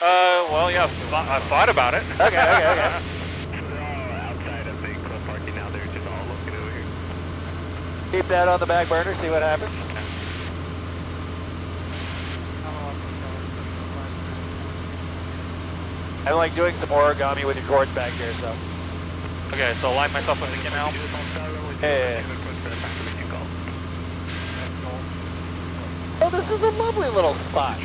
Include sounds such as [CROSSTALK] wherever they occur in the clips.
Uh, well, yeah, I thought about it. Okay, okay, okay. [LAUGHS] [LAUGHS] outside of the club parking now. They're just all looking over here. Keep that on the back burner, see what happens. I'm like doing some origami with your cords back here, so. Okay, so align myself with the canal. Yeah. Oh, this is a lovely little spot.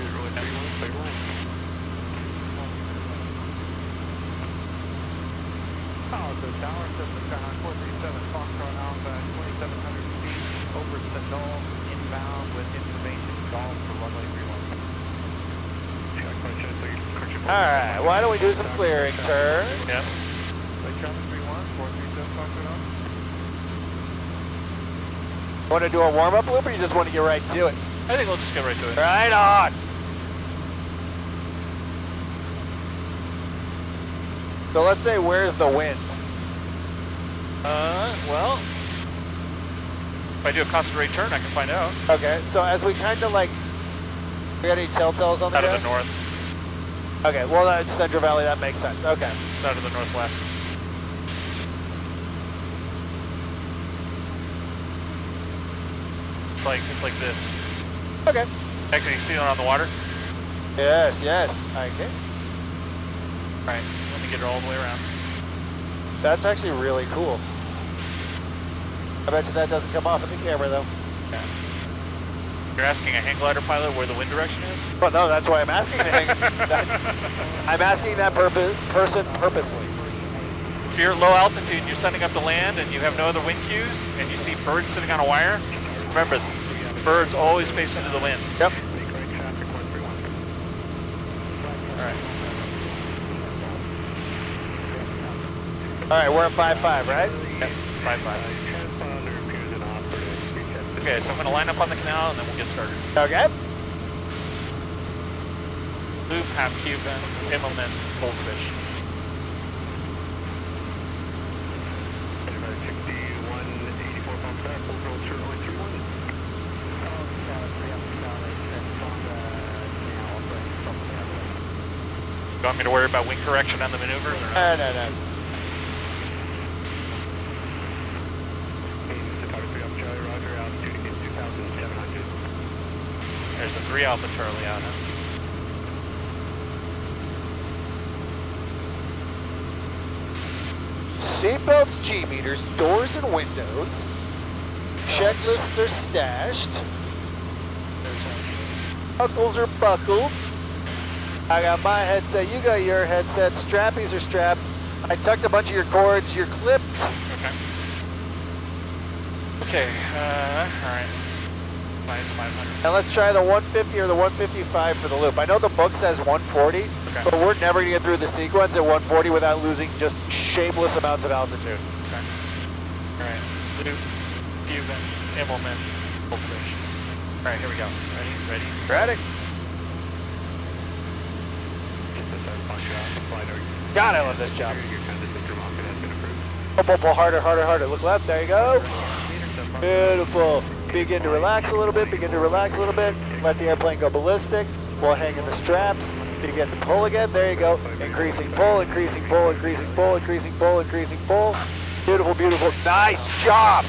The tower system Skyhawk 437 Foxtrot Alpha 2700 feet over Sendal inbound with information golf for runway 31. Alright, why don't we do some clearing turns? Yeah. Lake Charlie 31, 437 Foxtrot Alpha. Want to do a warm-up loop or you just want to get right to it? I think we'll just get right to it. Right on! So let's say where's the wind? Uh, well, if I do a constant rate turn, I can find out. Okay, so as we kind of like, we got any telltales on the Out of the north, Okay, well that's Central Valley, that makes sense. Okay. it's out of the northwest. It's like, it's like this. Okay. Actually, you see it on the water? Yes, yes. Okay. Alright, let me get it all the way around. That's actually really cool. I bet you that doesn't come off of the camera though. You're asking a hang glider pilot where the wind direction is? Well, no, that's why I'm asking the hang- [LAUGHS] that, I'm asking that purpose, person purposely. If you're at low altitude and you're setting up to land and you have no other wind cues and you see birds sitting on a wire, remember, birds always face into the wind. Yep. Alright. All right, we're at 5-5, right? Yep, 5-5. Okay, so I'm going to line up on the canal and then we'll get started. Okay. Loop, half Cuban, Immelman, goldfish. You want me to worry about wing correction on the maneuvers or not? No, no, no. There's a 3 Alpha Charlie on it. Seatbelts, G meters, doors and windows. Checklists are stashed. Buckles are buckled. I got my headset, you got your headset. Strappies are strapped. I tucked a bunch of your cords. You're clipped. Okay. Okay, uh, alright. Minus 500. Now let's try the 150 or the 155 for the loop. I know the book says 140, Okay. but we're never gonna get through the sequence at 140 without losing just shameless amounts of altitude. Okay. Alright. Loop, Cuban, Immelman, goldfish. Alright, here we go. Ready? Ready? Ready? God, I love this job. Pull, pull, pull harder, harder, harder. Look left, there you go. Beautiful. Begin to relax a little bit, begin to relax a little bit. Let the airplane go ballistic. We'll hang the straps. Begin to pull again, there you go. Increasing pull, increasing pull, increasing pull, increasing pull, increasing pull. Beautiful, beautiful. Nice job.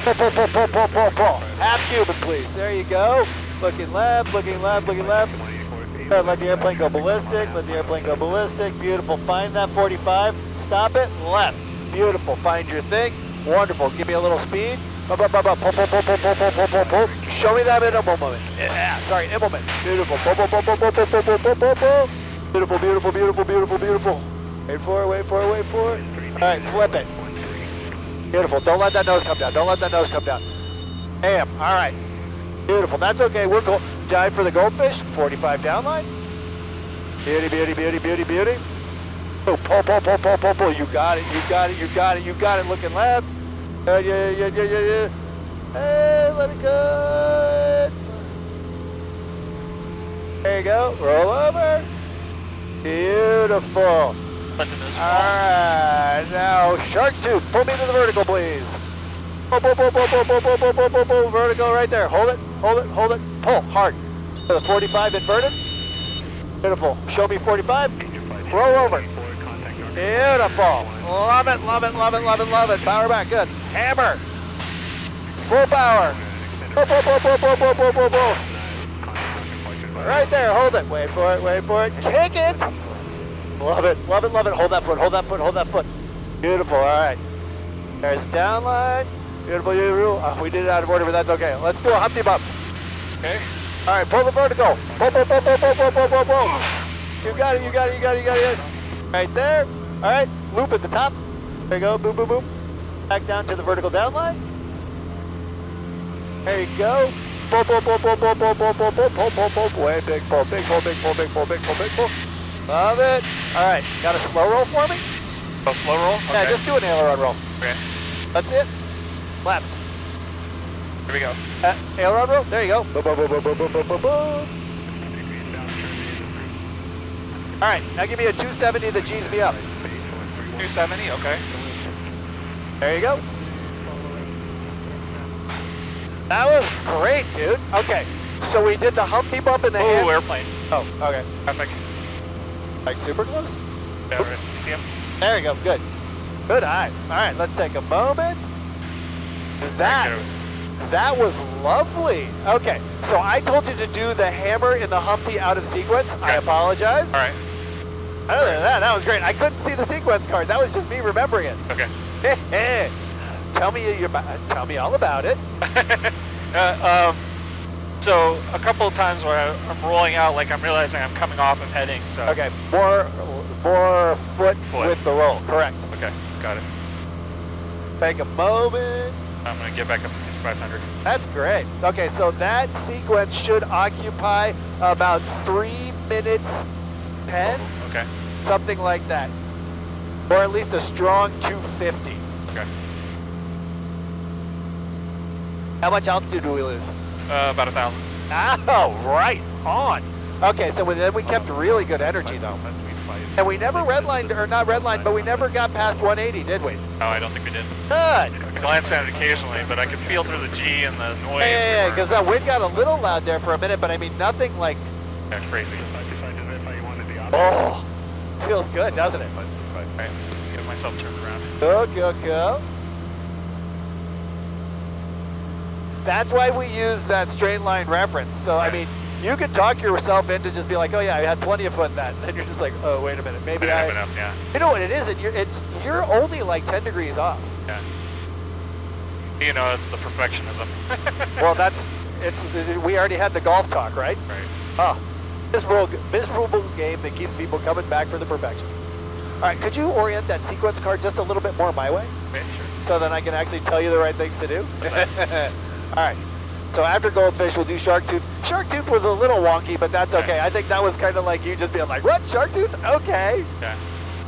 Pull, pull, pull, pull, pull, pull, pull. Half Cuban, please. There you go. Looking left, looking left, looking left. Let the airplane go ballistic, let the airplane go ballistic. Beautiful, find that 45, stop it, left. Beautiful, find your thing. Wonderful, give me a little speed. Pull, pull, pull, pull, pull, pull, pull, pull, pull, pull, pull, pull. Show me that Immelman. Yeah, sorry, Immelman. Beautiful, pull, pull, pull, pull, pull, pull, pull, pull, pull, pull. Beautiful, beautiful, beautiful, beautiful, beautiful. Wait for it, wait for it, wait for it. All right, flip it. Beautiful, don't let that nose come down, don't let that nose come down. Bam, all right. Beautiful, that's okay, we're cool. Dive for the goldfish, 45 downline. Beauty, beauty, beauty, beauty, beauty. Oh, pull, pull, pull, pull, pull, pull. You got it, you got it, you got it, you got it. Looking left. Yeah, yeah, yeah, yeah, yeah, yeah. Hey, let it go. There you go. Roll over. Beautiful. All right, now shark tooth. Pull me to the vertical, please. Pull, pull, pull, pull, pull, pull, pull, pull, pull, pull, pull. Vertical right there. Hold it, hold it, hold it. Pull hard. To the 45 inverted. Beautiful. Show me 45. Roll over. Beautiful. Love it, love it, love it, love it, love it. Power back, good. Hammer. Full power. Boom, boom, boom, boom, boom, boom, boom, boom, boom. Right there, hold it. Wait for it, wait for it. Kick it. Love it, love it, love it. Hold that foot, hold that foot, hold that foot. Beautiful, all right. There's downline. Beautiful, beautiful. Uh, we did it out of order, but that's okay. Let's do a Humpty Bump. Okay. All right, pull the vertical. Pull, pull, pull, pull, pull, pull, pull, pull, pull. You got it, you got it, you got it, you got it. Right there. All right, loop at the top. There you go, boom, boom, boom. Back down to the vertical downline. There you go. Pull, pull, pull, pull, pull, pull, pull, pull, pull, pull, pull, pull. Way big pull, big pull, big pull, big pull, big pull, big pull. Love it. All right, got a slow roll for me? Oh, slow roll? Okay. Yeah, just do an aileron roll. Okay. That's it. Left. Here we go. Uh, aileron roll. There you go. Boom, boom, boom, boom, boom, boom, boom, boom, boom. All right, now give me a 270 that G's me up. 270, okay. There you go. That was great, dude. Okay, so we did the Humpty Bump in the. Oh, airplane. Oh, okay. Traffic. Like super close? Yeah, right. You see him? There you go, good. Good eyes. All right, let's take a moment. That, that was lovely. Okay, so I told you to do the hammer in the Humpty out of sequence. I apologize. All right. Other than that, that was great. I couldn't see the sequence card. That was just me remembering it. Okay. [LAUGHS] tell me your, tell me all about it. [LAUGHS] uh, um, so a couple of times where I, I'm rolling out, like I'm realizing I'm coming off and heading. So Okay, more more foot, Foot. with the roll. Correct. Okay, got it. Take a moment. I'm gonna get back up to 500. That's great. Okay, so that sequence should occupy about three minutes Okay. something like that, or at least a strong 250. Okay. How much altitude do we lose? Uh, about a thousand. Oh, right on. Okay, so then we kept really good energy though. And we never redlined, or not redlined, but we never got past 180, did we? No, I don't think we did. Good. I glanced at it occasionally, but I could feel through the G and the noise. Yeah, we because that wind got a little loud there for a minute, but I mean nothing like, yeah, crazy. Oh, feels good, doesn't it? Right. Get myself turned around. Go, go, go. That's why we use that straight line reference. So, I mean, you could talk yourself into just be like, oh yeah, I had plenty of fun in that. And then you're just like, oh, wait a minute, maybe I I, enough, yeah. you know what it is? And you're, it's, you're only like 10 degrees off. Yeah. You know, it's the perfectionism. [LAUGHS] Well, that's, it's, we already had the golf talk, right? right. Oh, miserable, miserable game that keeps people coming back for the perfection. All right, could you orient that sequence card just a little bit more my way? Okay, sure. so then I can actually tell you the right things to do. [LAUGHS] All right. So after Goldfish, we'll do Shark Tooth. Shark Tooth was a little wonky, but that's okay. Okay. I think that was kind of like you just being like, what, Shark Tooth? Okay. Yeah.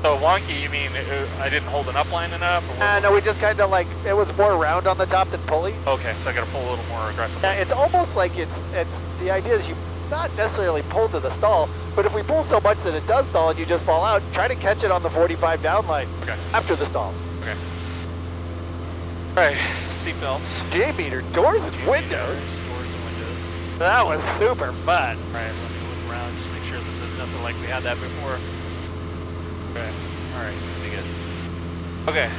So wonky, you mean uh, I didn't hold an upline enough? Or Uh, no, we just kind of like, it was more round on the top than pulley. Okay, so I got to pull a little more aggressively. Yeah, it's almost like it's, it's, the idea is you not necessarily pull to the stall, but if we pull so much that it does stall and you just fall out, try to catch it on the 45 down line Okay. after the stall. Okay. All right. Seatbelts. G meter, doors and windows. Doors and windows. That was super fun. All right. Let me look around just make sure that there's nothing like we had that before. Okay. All right. So we good. Okay.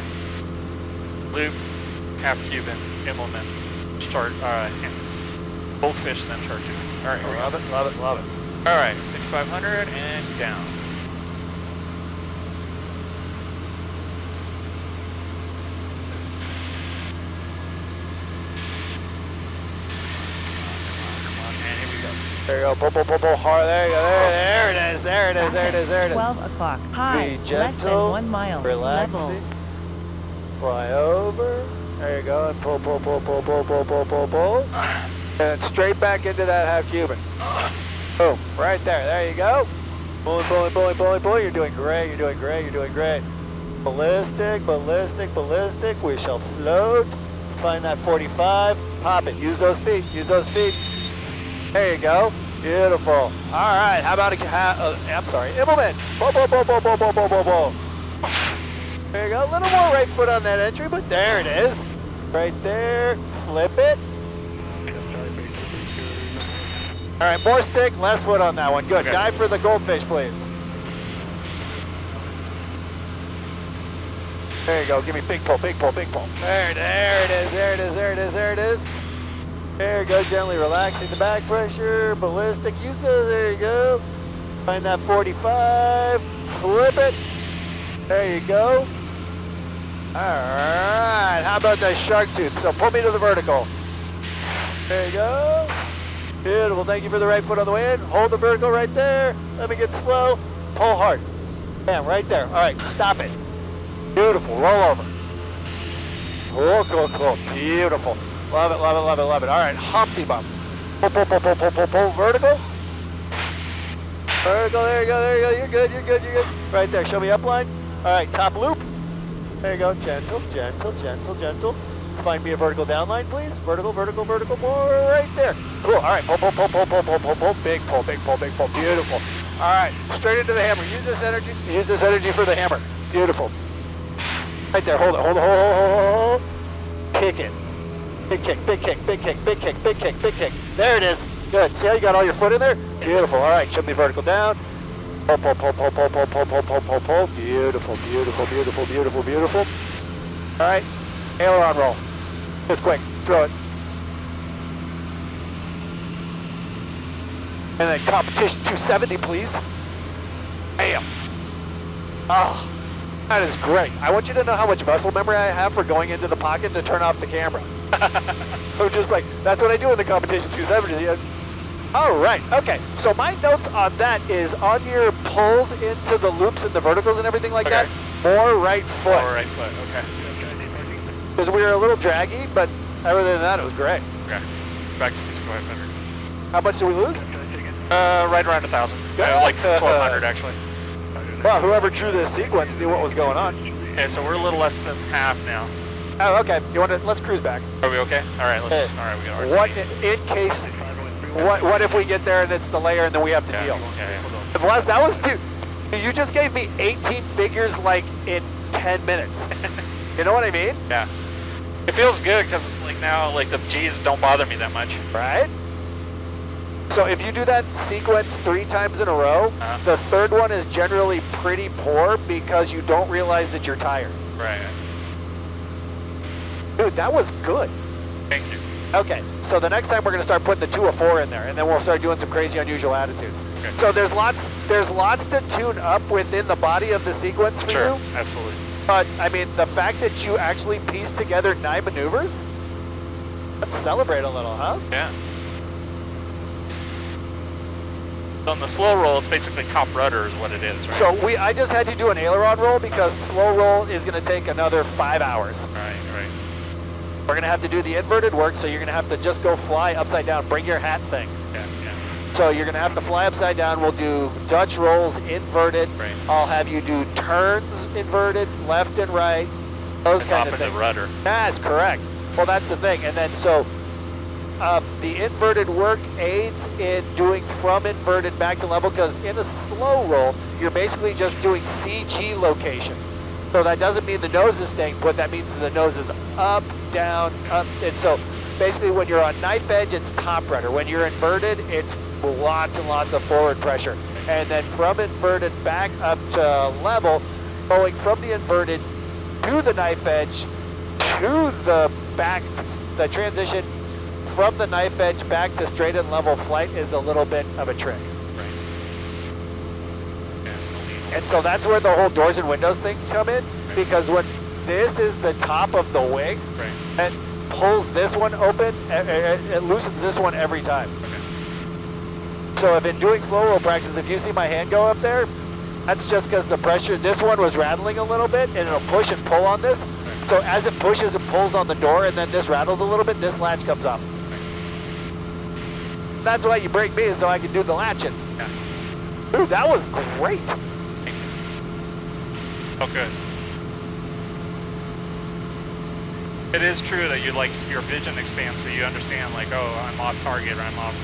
Loop, half Cuban, Immelman, start, uh, goldfish, and then shark tooth. All right. Here we go. Love it, love it, love it. All right. 5500 and down. Come on, here we go. There you go, pull, pull, pull, pull hard. There you go. There, there it is. There it is. There it is. There it is. 12 o'clock. High. Be Less gentle, than one mile. relaxing. Level. Fly over. There you go. And pull, pull, pull, pull, pull, pull, pull, pull, pull. And straight back into that half Cuban. Boom. Right there. There you go. Pulling, pulling, pulling, pulling, pulling. You're doing great. You're doing great. You're doing great. Ballistic, ballistic, ballistic. We shall float. Find that 45. Pop it. Use those feet. Use those feet. There you go. Beautiful. All right. How about a, uh, I'm sorry. Immelman. Boom, boom, boom, boom, boom, boom, boom, boom, boom. There you go. A little more right foot on that entry, but there it is. Right there. Flip it. All right, more stick, less wood on that one. Good. Okay. Dive for the goldfish, please. There you go. Give me big pull, big pull, big pull. There, there it is, there it is, there it is, there it is. There you go, gently relaxing the back pressure, ballistic, use there you go. Find that 45, flip it. There you go. All right, how about the shark tooth? So pull me to the vertical. There you go. Beautiful, thank you for the right foot on the way in. Hold the vertical right there. Let me get slow. Pull hard. Bam, right there. All right, stop it. Beautiful, roll over. Cool, cool, cool, beautiful. Love it, love it, love it, love it. All right, Humpty bump. Pull, pull, pull, pull, pull, pull, pull, vertical. Vertical, there you go, there you go. You're good, you're good, you're good. Right there, show me upline. All right, top loop. There you go, gentle, gentle, gentle, gentle. Find me a vertical downline, please. Vertical, vertical, vertical, more right there. Cool, all right, pull, pull, pull, pull, pull, pull, pull, pull. Big pull, big pull, big pull, beautiful. All right, straight into the hammer. Use this energy, use this energy for the hammer. Beautiful. Right there, hold it, hold it, hold, hold, hold, hold, hold. Kick it. Big kick, big kick, big kick, big kick, big kick, big kick. There it is. Good. See how you got all your foot in there? Beautiful. All right, shove me vertical down. Pull, pull, pull, pull, pull, pull, pull, pull, pull, pull, pull. Beautiful, beautiful, beautiful, beautiful, beautiful. All right, aileron roll. Just quick, throw it. And then competition 270, please. Bam. Oh, that is great. I want you to know how much muscle memory I have for going into the pocket to turn off the camera. [LAUGHS] I'm just like, that's what I do in the competition 270. All right, okay. So my notes on that is on your pulls into the loops and the verticals and everything like Okay. that, more right foot. All right foot. Okay. Because we were a little draggy, but other than that, it was great. Okay. Back to 6500. How much did we lose? Uh, right around a thousand. Uh, like 1200 [LAUGHS] actually. Well, whoever drew this sequence knew what was going on. Okay, so we're a little less than half now. Oh, okay. You want to? Let's cruise back. Are we okay? All right. Let's. Hey, all right. We got our. What in, case? What what if we get there and it's the layer and then we have to Yeah, deal? yeah, yeah. Plus, that was too. You just gave me 18 figures like in 10 minutes. [LAUGHS] you know what I mean? Yeah. It feels good because it's like now, like the G's don't bother me that much. Right? So if you do that sequence three times in a row, Uh-huh. the third one is generally pretty poor because you don't realize that you're tired. Right. Dude, that was good. Thank you. Okay, so the next time we're going to start putting the 204 in there, and then we'll start doing some crazy, unusual attitudes. Okay. So there's lots, there's lots to tune up within the body of the sequence for Sure. you. Absolutely. But I mean, the fact that you actually pieced together nine maneuvers, let's celebrate a little, huh? Yeah. So on the slow roll, it's basically top rudder is what it is, right? So we, I just had to do an aileron roll because slow roll is going to take another five hours. Right. Right. We're going to have to do the inverted work, so you're going to have to just go fly upside down. Bring your hat thing. So you're going to have to fly upside down. We'll do Dutch rolls inverted. Right. I'll have you do turns inverted, left and right, those It's kind of things. rudder. That's correct. Well, that's the thing. And then so um, the inverted work aids in doing from inverted back to level because in a slow roll, you're basically just doing CG location. So that doesn't mean the nose is staying put. That means the nose is up, down, up. And so basically when you're on knife edge, it's top rudder. When you're inverted, it's lots and lots of forward pressure. And then from inverted back up to level, going from the inverted to the knife edge to the back, the transition from the knife edge back to straight and level flight is a little bit of a trick. And so that's where the whole doors and windows thing come in, because when this is the top of the wing, Right. it pulls this one open, it, it, it loosens this one every time. Okay. I've been doing slow roll practice, if you see my hand go up there, that's just because the pressure, this one was rattling a little bit, and it'll push and pull on this. So as it pushes and pulls on the door, and then this rattles a little bit, this latch comes off. That's why you break me, so I can do the latching. Yeah. Dude, that was great. Oh, good. It is true that you like your vision expands, so you understand like, oh, I'm off target or I'm off,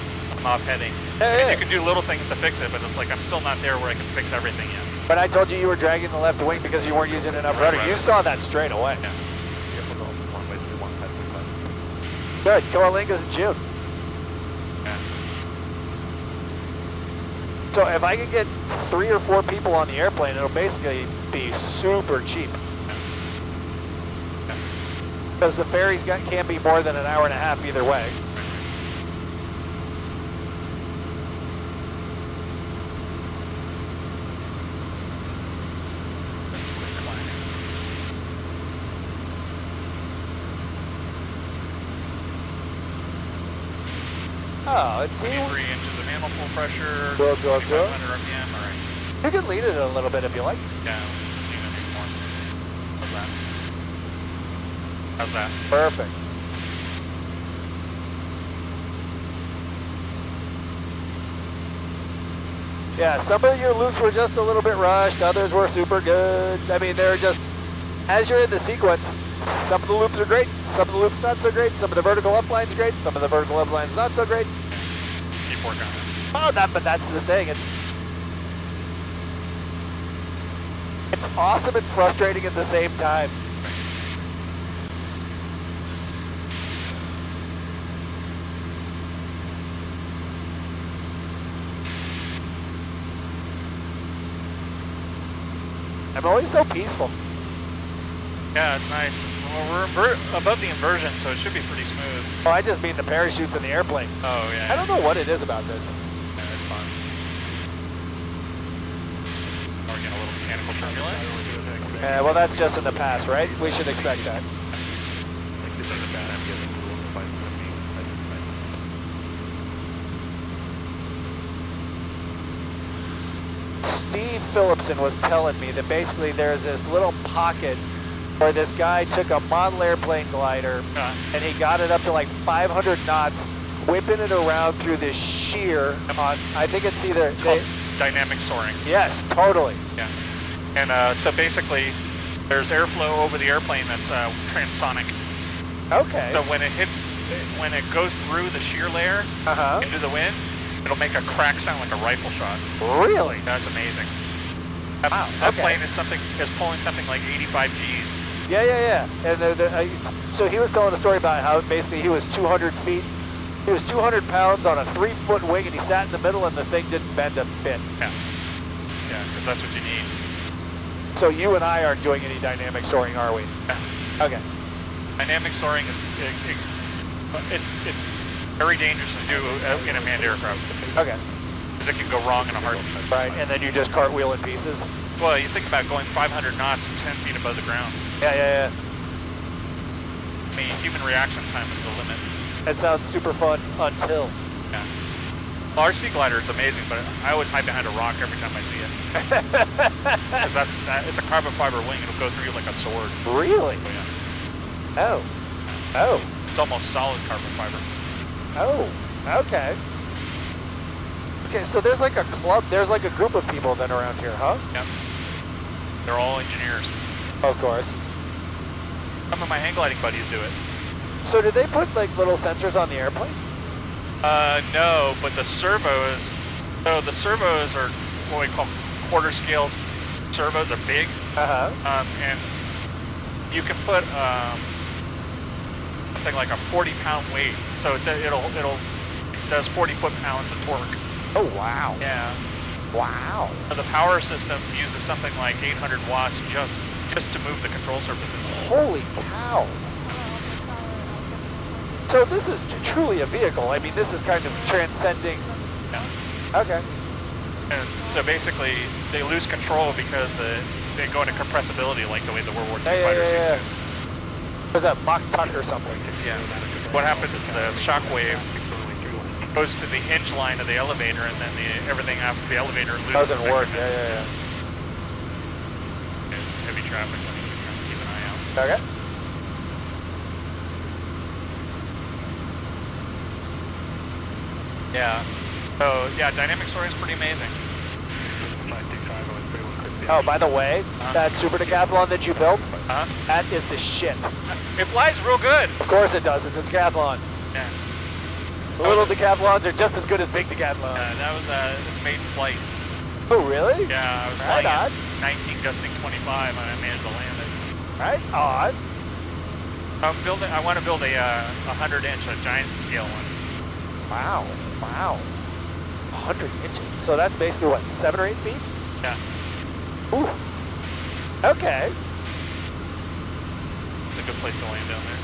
Off heading. Yeah, I mean, yeah. you can do little things to fix it, but it's like I'm still not there where I can fix everything yet. But I told you you were dragging the left wing because you weren't using enough rudder. You saw that straight away. Yeah. Good. Coalinga's in June. Yeah. So if I could get three or four people on the airplane, it'll basically be super cheap. Because the ferries got, can't be more than an hour and a half either way. That's quick climbing. Oh, let's see. 23 inches of manifold pressure. Go, go, go. 2500 RPM. All right. You can lead it a little bit if you like. Yeah. need to do more. How's that? How's that? Perfect. Yeah, some of your loops were just a little bit rushed, others were super good. I mean, they're just, as you're in the sequence, some of the loops are great, some of the loops not so great, some of the vertical uplines great, some of the vertical uplines not so great. Keep on it. Oh, that, but that's the thing, it's, it's awesome and frustrating at the same time. I'm always so peaceful. Yeah, it's nice. Well, we're above the inversion, so it should be pretty smooth. Oh, I just mean the parachutes in the airplane. Oh, yeah. I don't know what it is about this. Yeah, it's fun. Are we getting a little mechanical turbulence? Uh, well, that's just in the past, right? We should expect that. Like, this isn't bad. I'm getting cool. If I, I mean, I, I, Steve Phillipson was telling me that basically there's this little pocket this guy took a model airplane glider Uh, and he got it up to like 500 knots, whipping it around through this sheer on, I think it's either, called they, dynamic soaring. yes, totally. Yeah. And uh, so basically, there's airflow over the airplane that's uh, transonic. Okay. So when it hits, when it goes through the shear layer Uh-huh. into the wind, it'll make a crack sound like a rifle shot. Really? That's amazing. That, Wow, that okay. plane is something is pulling something like 85 Gs. Yeah, yeah, yeah. And the, the, uh, so he was telling a story about how basically he was 200 feet, he was 200 pounds on a three foot wing and he sat in the middle and the thing didn't bend a bit. Yeah. Yeah, because that's what you need. So you and I aren't doing any dynamic soaring, are we? Yeah. Okay. Dynamic soaring is it, it, it, it's very dangerous to do uh, in a manned aircraft Okay. because it can go wrong in a heartbeat. Right. And then you just cartwheel in pieces. Well, you think about going 500 knots and 10 feet above the ground. Yeah, yeah, yeah. I mean, human reaction time is the limit. It sounds super fun until. Yeah. Well, our sea glider is amazing, but I always hide behind a rock every time I see it. [LAUGHS] Because that, that, it's a carbon fiber wing. It'll go through you like a sword. Really? Oh, yeah. Oh. Oh. It's almost solid carbon fiber. Oh. Okay. Okay, so there's like a club, there's like a group of people then around here, huh? Yep. They're all engineers. Of course. Some of my hang gliding buddies do it. So did they put like little sensors on the airplane? Uh, no, but the servos, so the servos are what we call quarter scale servos. They're big, Uh-huh. um, and you can put um, something like a 40 pound weight. So it, it'll it'll it does 40 foot pounds of torque. Oh, wow. Yeah. Wow. So the power system uses something like 800 watts just just to move the control surfaces. Holy cow. So this is truly a vehicle. I mean, this is kind of transcending. Yeah. Okay. And so basically, they lose control because the they go into compressibility like the way the World War II Yeah, fighters yeah, yeah. used to. Was that Mach Tuck or something? Yeah. What happens is the shock wave goes to the hinge line of the elevator, and then the everything after the elevator loses Doesn't work. Yeah, effectiveness. yeah, There's heavy traffic. to keep an eye out. yeah. Okay. Yeah. So yeah, dynamic soaring is pretty amazing. 565, I was pretty quick. Oh, by the way, Uh-huh. that Super Decathlon that you built, Huh? that is the shit. It flies real good. Of course it does. It's a decathlon. Yeah. The little decathlons are just as good as big decathlons. Uh, that was uh, it's made in flight. Oh, really? Yeah, I was Right flying on. at 19 gusting 25, and I managed to land it. Right on. I'm building. I want to build a uh, 100 inch, a giant scale one. Wow. Wow. 100 inches. So that's basically what, seven or eight feet? Yeah. Ooh. Okay. It's a good place to land down there.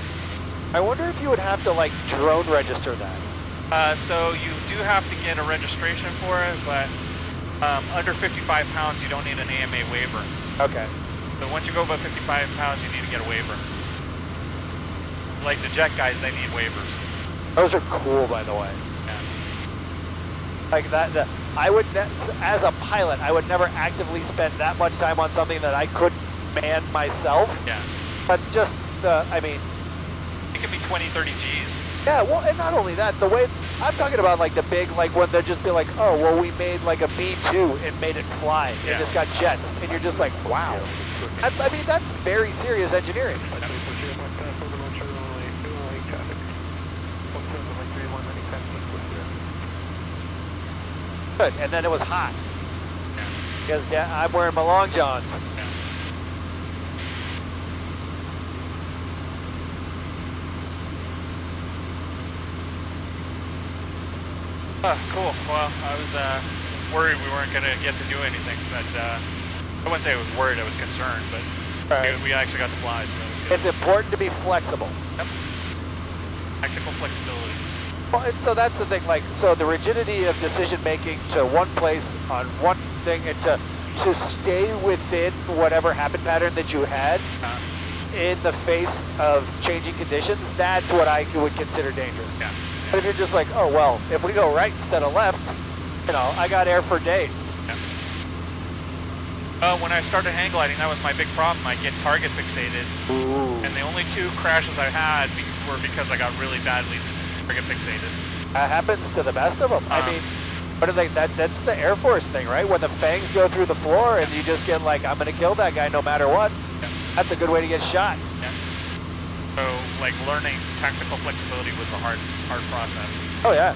I wonder if you would have to like drone register that. Uh, so you do have to get a registration for it, but um, under 55 pounds, you don't need an AMA waiver. Okay. So once you go above 55 pounds, you need to get a waiver. Like the jet guys, they need waivers. Those are cool, by the way. Yeah. Like that, the, I would, as a pilot, I would never actively spend that much time on something that I couldn't man myself. Yeah. But just the, I mean, It can be 20, 30 Gs. Yeah, well, and not only that, the way, I'm talking about like the big, like when they'd just be like, oh, well, we made like a B2 and made it fly. Yeah. And it's got jets. And you're just like, wow. That's, I mean, that's very serious engineering. Good. And then it was hot. Because I'm wearing my long johns. Oh, cool. Well, I was uh, worried we weren't going to get to do anything, but uh, I wouldn't say I was worried, I was concerned, but Right. we, we actually got to fly, so it was good. It's important to be flexible. Technical flexibility. Well, and so that's the thing, like, so the rigidity of decision making to one place on one thing and to, to stay within whatever habit pattern that you had Uh, in the face of changing conditions, that's what I would consider dangerous. yeah. But if you're just like, oh, well, if we go right instead of left, you know, I got air for days. Uh, when I started hang gliding, that was my big problem. I get target fixated, Ooh. and the only two crashes I had be- were because I got really badly target fixated. That happens to the best of them. I Um, mean, what are they? That that's the Air Force thing, right? When the fangs go through the floor and you just get like, I'm gonna kill that guy no matter what. Yeah. That's a good way to get shot. So, like, learning technical flexibility was a hard, hard process. Oh yeah.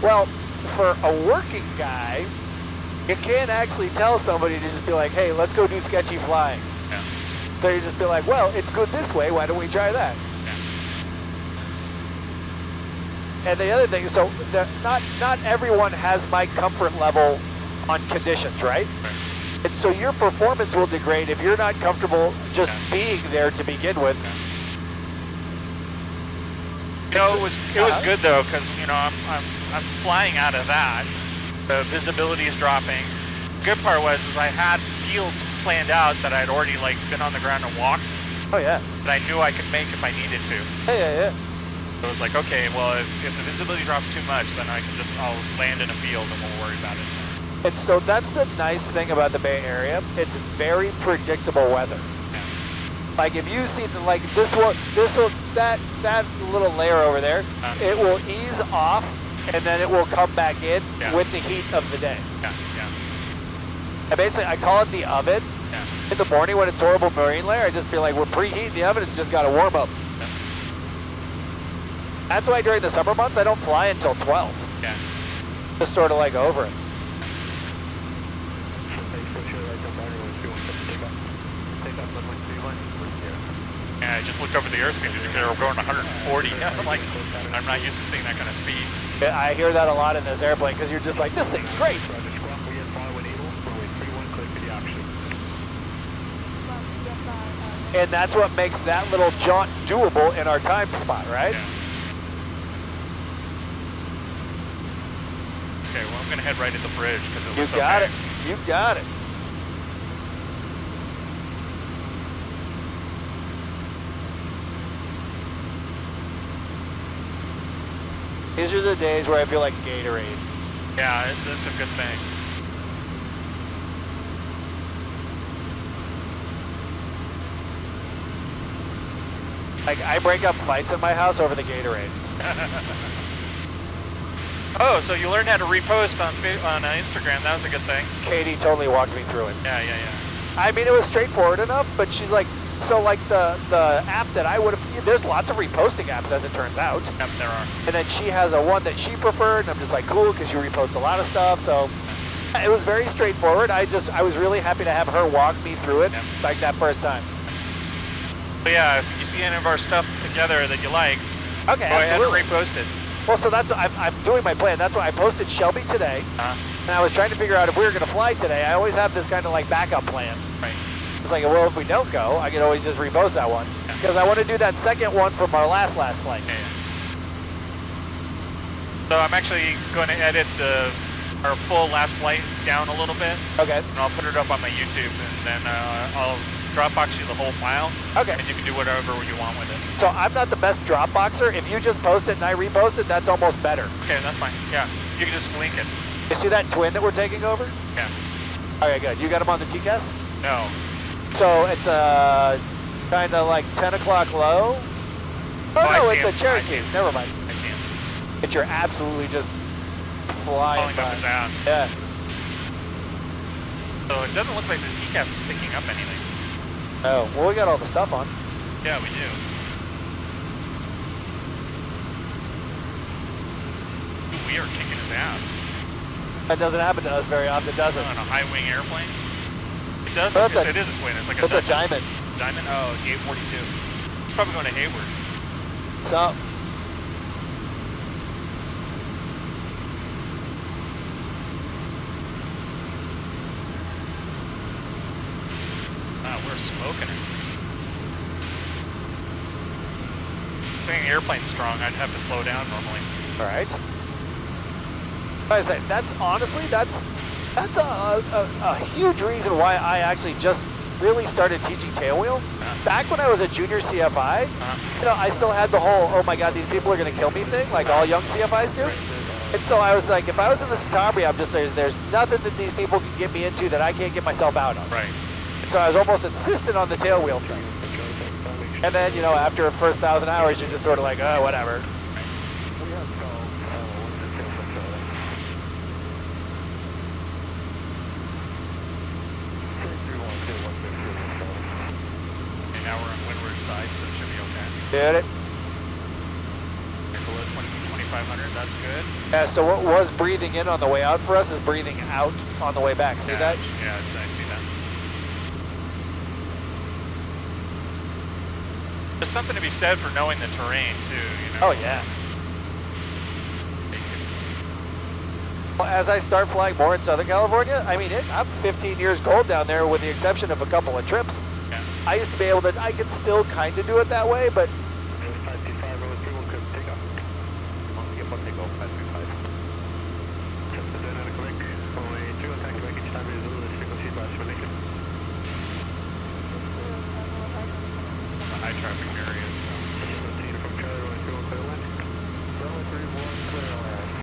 Well, for a working guy, you can't actually tell somebody to just be like, hey, let's go do sketchy flying. Yeah. So you just be like, well, it's good this way. Why don't we try that? Yeah. And the other thing, so not not everyone has my comfort level on conditions, right? Right. And so your performance will degrade if you're not comfortable just Yes. being there to begin with. You know, it was it was good though, because you know I'm I'm I'm flying out of that. The visibility is dropping. Good part was is I had fields planned out that I'd already like been on the ground and walked Oh yeah, that I knew I could make if I needed to. yeah, yeah, yeah. So it was like, okay, well if, if the visibility drops too much, then I can just I'll land in a field and we'll worry about it. And so that's the nice thing about the Bay Area. It's very predictable weather. Like if you see the, like this will this will that that little layer over there, it will ease off and then it will come back in Yeah. with the heat of the day. Yeah, yeah, And basically, I call it the oven. yeah. In the morning when it's horrible marine layer, I just feel like we're preheating the oven. It's just got to warm up. Yeah. That's why during the summer months I don't fly until 12. yeah. Just sort of like over it. I just looked over the airspeed and they were going 140. [LAUGHS] I'm like, I'm not used to seeing that kind of speed. I hear that a lot in this airplane because you're just like, this thing's great. And that's what makes that little jaunt doable in our time spot, right? Yeah. Okay, well I'm gonna head right at the bridge because it looks like You looks got okay. it. You've got it. These are the days where I feel like Gatorade. Yeah, that's a good thing. Like I break up fights at my house over the Gatorades. [LAUGHS] Oh, so you learned how to repost on on uh, Instagram. That was a good thing. Katie totally walked me through it. Yeah, yeah, yeah. I mean, it was straightforward enough, but she's like, so like the the app that I would have. There's lots of reposting apps as it turns out, Yep, there are. and then she has a one that she preferred, and I'm just like, cool, because you repost a lot of stuff. So it was very straightforward. I just I was really happy to have her walk me through it Yeah. like that first time. But yeah, if you see any of our stuff together that you like, Okay, go ahead and repost it. Well, so that's I'm, I'm doing my plan. That's why I posted Shelby today, Uh, and I was trying to figure out if we were going to fly today. I always have this kind of like backup plan. right. It's like, well, if we don't go, I can always just repost that one because I want to do that second one from our last last flight. Yeah. So I'm actually going to edit the our full last flight down a little bit, Okay. and I'll put it up on my YouTube, and then uh, I'll Dropbox you the whole file, Okay. and you can do whatever you want with it. So I'm not the best Dropboxer. If you just post it and I repost it, that's almost better. Okay, that's fine. Yeah, you can just link it. You see that twin that we're taking over? Yeah. Okay, good. You got him on the TCAS? No. So it's uh, kind of like 10 o'clock low. Oh, Oh, no, it's a him. I Cherokee. Never mind. I see him. But you're absolutely just flying Falling by. up his ass. Yeah. So it doesn't look like the TCAS is picking up anything. Oh, well, we got all the stuff on. Yeah, we do. We are kicking his ass. That doesn't happen to us very often, does it? On a high wing airplane. It does. That's It's, a- it is a twin. It's like a It's a diamond. Diamond. Oh, it's 842. It's probably going to Hayward. So, Wow, we're smoking it. Saying the airplane's strong, I'd have to slow down normally. all right. I say, that's honestly, that's that's a, a, a huge reason why I actually just really started teaching tailwheel. Uh-huh. Back when I was a junior CFI, Uh-huh. you know, I still had the whole, oh my God, these people are going to kill me thing, like all young CFIs do. And so I was like, if I was in the Citabria, I'm just saying, there's nothing that these people can get me into that I can't get myself out of. Right. And so I was almost insistent on the tailwheel thing. And then, you know, after the first thousand hours, you're just sort of like, oh, whatever. And now we're on windward side, so it should be okay. Did it? You're below 20, 2500, that's good. Yeah, so what was breathing in on the way out for us is breathing out on the way back. See yeah, that? Yeah, it's, I see that. There's something to be said for knowing the terrain too, you know? Oh, yeah. Well, as I start flying more in Southern California, I mean, it, I'm 15 years old down there with the exception of a couple of trips. I used to be able to, I could still kind of do it that way, but